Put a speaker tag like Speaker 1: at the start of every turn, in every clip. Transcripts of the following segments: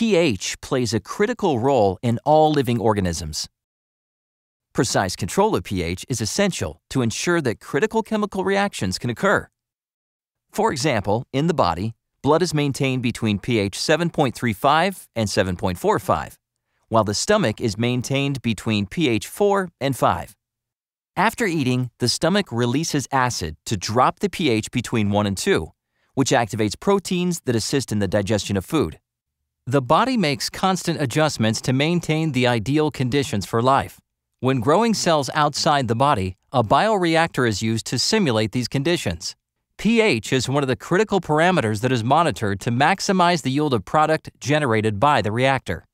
Speaker 1: pH plays a critical role in all living organisms. Precise control of pH is essential to ensure that critical chemical reactions can occur. For example, in the body, blood is maintained between pH 7.35 and 7.45, while the stomach is maintained between pH 4 and 5. After eating, the stomach releases acid to drop the pH between 1 and 2, which activates proteins that assist in the digestion of food. The body makes constant adjustments to maintain the ideal conditions for life. When growing cells outside the body, a bioreactor is used to simulate these conditions. pH is one of the critical parameters that is monitored to maximize the yield of product generated by the reactor.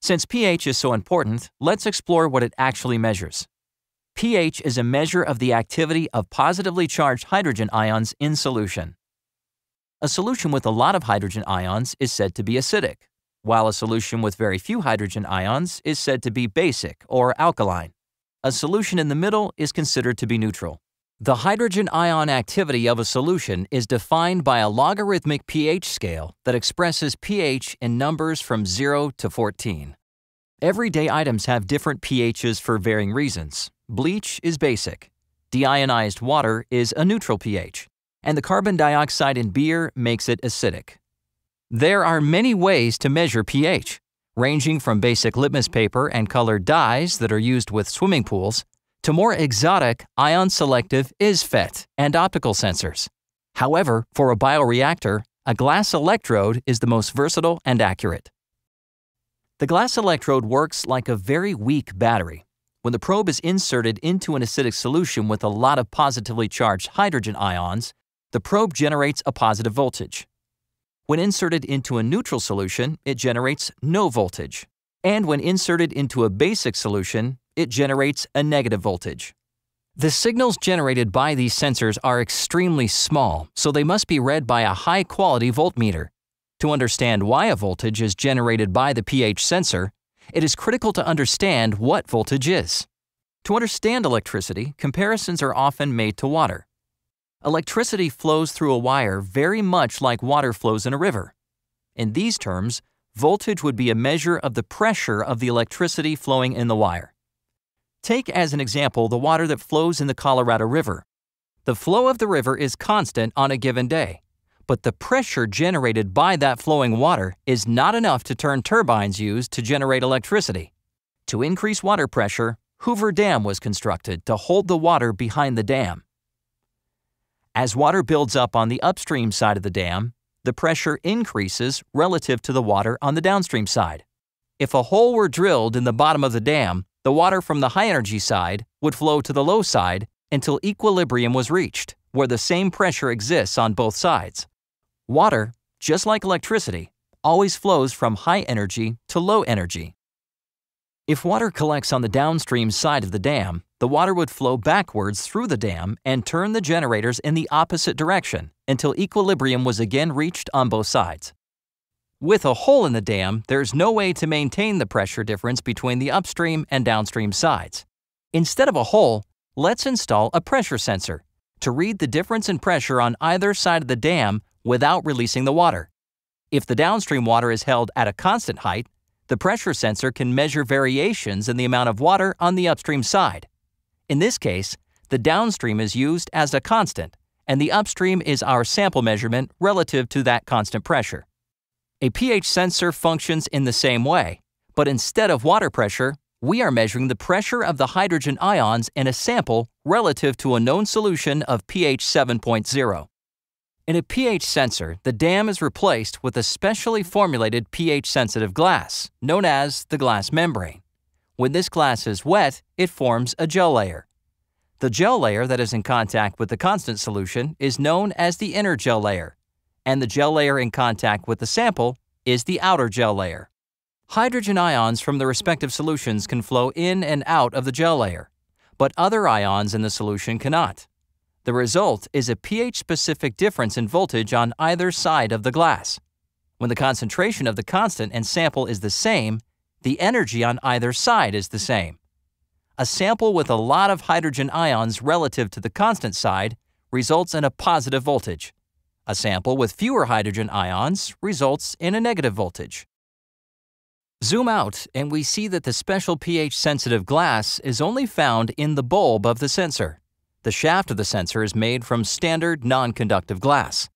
Speaker 1: Since pH is so important, let's explore what it actually measures. pH is a measure of the activity of positively charged hydrogen ions in solution. A solution with a lot of hydrogen ions is said to be acidic, while a solution with very few hydrogen ions is said to be basic or alkaline. A solution in the middle is considered to be neutral. The hydrogen ion activity of a solution is defined by a logarithmic pH scale that expresses pH in numbers from 0 to 14. Everyday items have different pHs for varying reasons. Bleach is basic. Deionized water is a neutral pH. And the carbon dioxide in beer makes it acidic. There are many ways to measure pH, ranging from basic litmus paper and colored dyes that are used with swimming pools to more exotic ion selective ISFET and optical sensors. However, for a bioreactor, a glass electrode is the most versatile and accurate. The glass electrode works like a very weak battery. When the probe is inserted into an acidic solution with a lot of positively charged hydrogen ions, the probe generates a positive voltage. When inserted into a neutral solution, it generates no voltage. And when inserted into a basic solution, it generates a negative voltage. The signals generated by these sensors are extremely small, so they must be read by a high-quality voltmeter. To understand why a voltage is generated by the pH sensor, it is critical to understand what voltage is. To understand electricity, comparisons are often made to water. Electricity flows through a wire very much like water flows in a river. In these terms, voltage would be a measure of the pressure of the electricity flowing in the wire. Take as an example the water that flows in the Colorado River. The flow of the river is constant on a given day, but the pressure generated by that flowing water is not enough to turn turbines used to generate electricity. To increase water pressure, Hoover Dam was constructed to hold the water behind the dam. As water builds up on the upstream side of the dam, the pressure increases relative to the water on the downstream side. If a hole were drilled in the bottom of the dam, the water from the high energy side would flow to the low side until equilibrium was reached, where the same pressure exists on both sides. Water, just like electricity, always flows from high energy to low energy. If water collects on the downstream side of the dam, the water would flow backwards through the dam and turn the generators in the opposite direction until equilibrium was again reached on both sides. With a hole in the dam, there's no way to maintain the pressure difference between the upstream and downstream sides. Instead of a hole, let's install a pressure sensor to read the difference in pressure on either side of the dam without releasing the water. If the downstream water is held at a constant height, the pressure sensor can measure variations in the amount of water on the upstream side. In this case, the downstream is used as a constant, and the upstream is our sample measurement relative to that constant pressure. A pH sensor functions in the same way, but instead of water pressure, we are measuring the pressure of the hydrogen ions in a sample relative to a known solution of pH 7.0. In a pH sensor, the dam is replaced with a specially formulated pH-sensitive glass, known as the glass membrane. When this glass is wet, it forms a gel layer. The gel layer that is in contact with the constant solution is known as the inner gel layer, and the gel layer in contact with the sample is the outer gel layer. Hydrogen ions from the respective solutions can flow in and out of the gel layer, but other ions in the solution cannot. The result is a pH-specific difference in voltage on either side of the glass. When the concentration of the constant and sample is the same, the energy on either side is the same. A sample with a lot of hydrogen ions relative to the constant side results in a positive voltage. A sample with fewer hydrogen ions results in a negative voltage. Zoom out and we see that the special pH-sensitive glass is only found in the bulb of the sensor. The shaft of the sensor is made from standard non-conductive glass.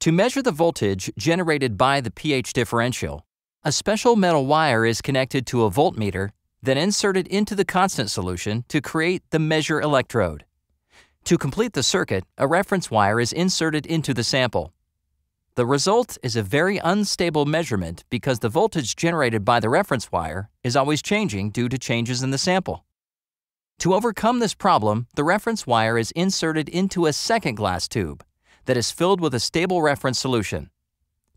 Speaker 1: To measure the voltage generated by the pH differential, a special metal wire is connected to a voltmeter, then inserted into the constant solution to create the measure electrode. To complete the circuit, a reference wire is inserted into the sample. The result is a very unstable measurement because the voltage generated by the reference wire is always changing due to changes in the sample. To overcome this problem, the reference wire is inserted into a second glass tube that is filled with a stable reference solution.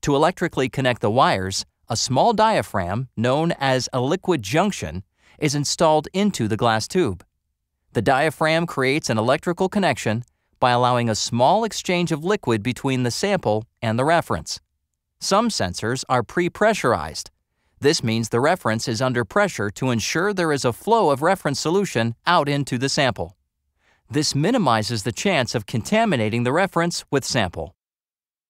Speaker 1: To electrically connect the wires, a small diaphragm, known as a liquid junction, is installed into the glass tube. The diaphragm creates an electrical connection by allowing a small exchange of liquid between the sample and the reference. Some sensors are pre-pressurized. This means the reference is under pressure to ensure there is a flow of reference solution out into the sample. This minimizes the chance of contaminating the reference with sample.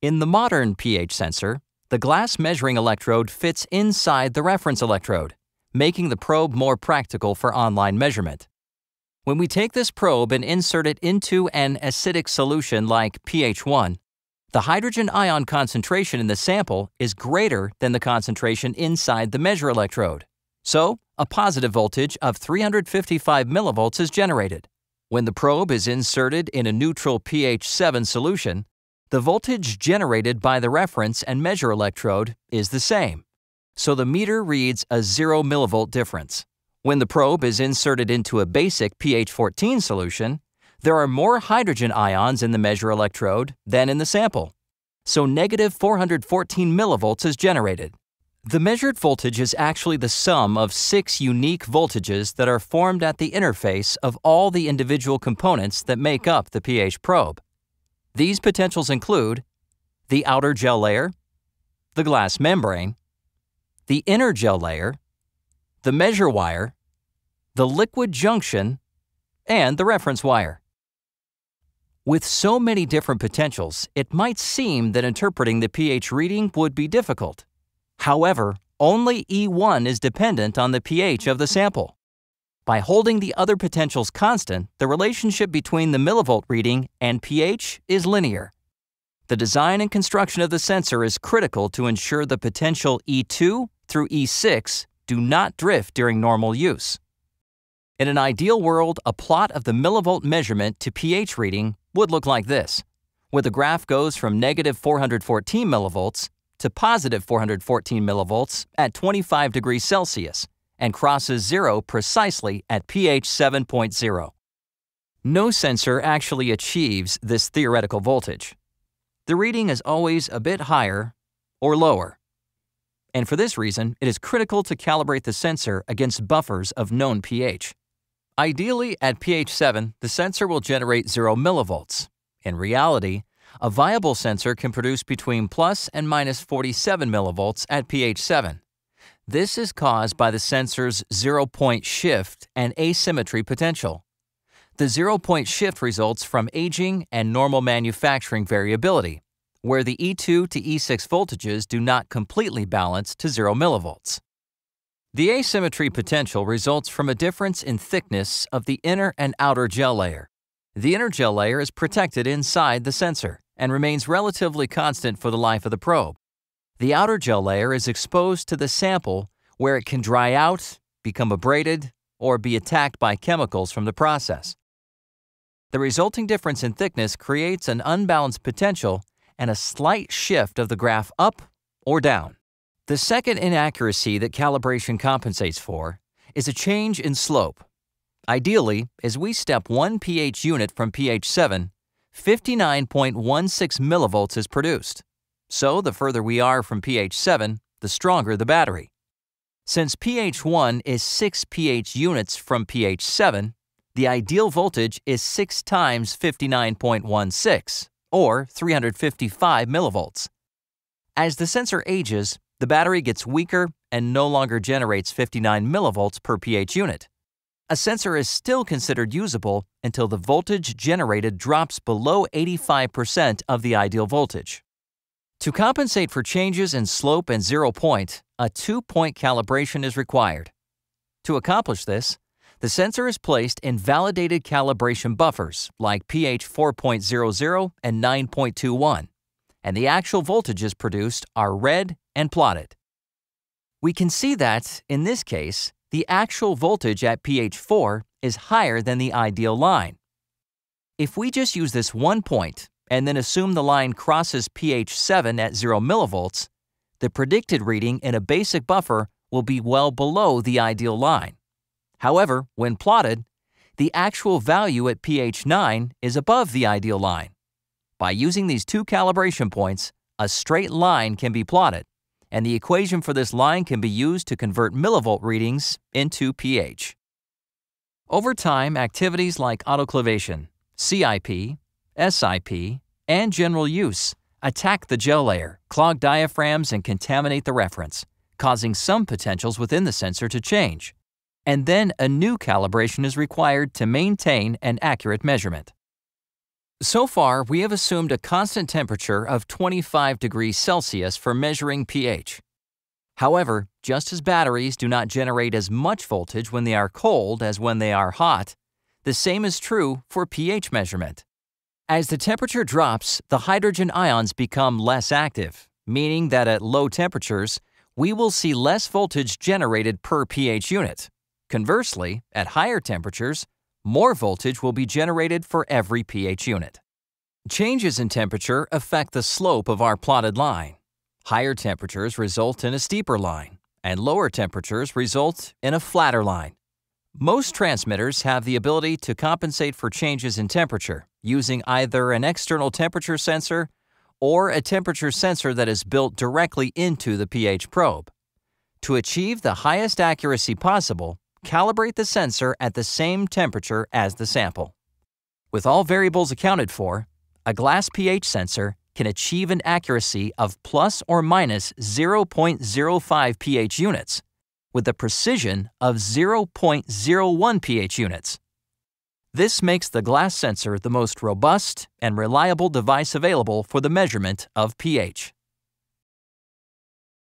Speaker 1: In the modern pH sensor, the glass measuring electrode fits inside the reference electrode, making the probe more practical for online measurement. When we take this probe and insert it into an acidic solution like pH 1, the hydrogen ion concentration in the sample is greater than the concentration inside the measure electrode. So, a positive voltage of 355 millivolts is generated. When the probe is inserted in a neutral pH 7 solution, the voltage generated by the reference and measure electrode is the same. So the meter reads a 0 millivolt difference. When the probe is inserted into a basic pH 14 solution, there are more hydrogen ions in the measure electrode than in the sample, so negative 414 millivolts is generated. The measured voltage is actually the sum of six unique voltages that are formed at the interface of all the individual components that make up the pH probe. These potentials include the outer gel layer, the glass membrane, the inner gel layer, the measure wire, the liquid junction, and the reference wire. With so many different potentials, it might seem that interpreting the pH reading would be difficult. However, only E1 is dependent on the pH of the sample. By holding the other potentials constant, the relationship between the millivolt reading and pH is linear. The design and construction of the sensor is critical to ensure the potential E2 through E6 do not drift during normal use. In an ideal world, a plot of the millivolt measurement to pH reading would look like this, where the graph goes from negative 414 millivolts to positive 414 millivolts at 25 degrees Celsius and crosses zero precisely at pH 7.0. No sensor actually achieves this theoretical voltage. The reading is always a bit higher or lower and for this reason, it is critical to calibrate the sensor against buffers of known pH. Ideally, at pH 7, the sensor will generate 0 millivolts. In reality, a viable sensor can produce between plus and minus 47 millivolts at pH 7. This is caused by the sensor's zero-point shift and asymmetry potential. The zero-point shift results from aging and normal manufacturing variability, where the E2 to E6 voltages do not completely balance to 0 millivolts. The asymmetry potential results from a difference in thickness of the inner and outer gel layer. The inner gel layer is protected inside the sensor and remains relatively constant for the life of the probe. The outer gel layer is exposed to the sample where it can dry out, become abraded, or be attacked by chemicals from the process. The resulting difference in thickness creates an unbalanced potential and a slight shift of the graph up or down. The second inaccuracy that calibration compensates for is a change in slope. Ideally, as we step one pH unit from pH 7, 59.16 millivolts is produced. So the further we are from pH 7, the stronger the battery. Since pH 1 is 6 pH units from pH 7, the ideal voltage is 6 times 59.16 or 355 millivolts. As the sensor ages, the battery gets weaker and no longer generates 59 millivolts per pH unit. A sensor is still considered usable until the voltage generated drops below 85% of the ideal voltage. To compensate for changes in slope and zero point, a two-point calibration is required. To accomplish this, the sensor is placed in validated calibration buffers like pH 4.00 and 9.21, and the actual voltages produced are read and plotted. We can see that, in this case, the actual voltage at pH 4 is higher than the ideal line. If we just use this one point and then assume the line crosses pH 7 at 0 millivolts, the predicted reading in a basic buffer will be well below the ideal line. However, when plotted, the actual value at pH 9 is above the ideal line. By using these two calibration points, a straight line can be plotted, and the equation for this line can be used to convert millivolt readings into pH. Over time, activities like autoclavation, CIP, SIP, and general use attack the gel layer, clog diaphragms, and contaminate the reference, causing some potentials within the sensor to change. And then a new calibration is required to maintain an accurate measurement. So far, we have assumed a constant temperature of 25 degrees Celsius for measuring pH. However, just as batteries do not generate as much voltage when they are cold as when they are hot, the same is true for pH measurement. As the temperature drops, the hydrogen ions become less active, meaning that at low temperatures, we will see less voltage generated per pH unit. Conversely, at higher temperatures, more voltage will be generated for every pH unit. Changes in temperature affect the slope of our plotted line. Higher temperatures result in a steeper line, and lower temperatures result in a flatter line. Most transmitters have the ability to compensate for changes in temperature using either an external temperature sensor or a temperature sensor that is built directly into the pH probe. To achieve the highest accuracy possible, calibrate the sensor at the same temperature as the sample. With all variables accounted for, a glass pH sensor can achieve an accuracy of plus or minus 0.05 pH units with a precision of 0.01 pH units. This makes the glass sensor the most robust and reliable device available for the measurement of pH.